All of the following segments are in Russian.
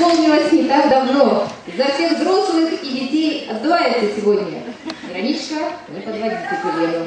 исполнилось не так давно. За всех взрослых и детей отдувается сегодня. Вероничка, не подводите Елену.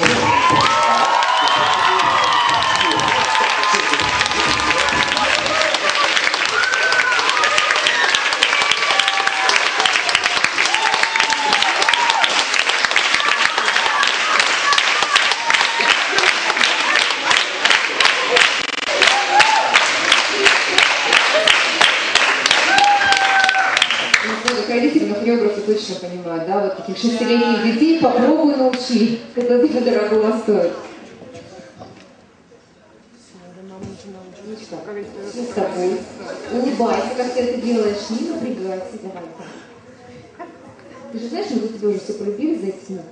родители на хореографы точно понимают, да, вот таких шестилетних детей попробуй научи. Это дорого стоит. Все с тобой. Улыбайся, как ты это делаешь, не напрягайся, давай. Ты же знаешь, мы тебя уже все полюбили за эти минуты.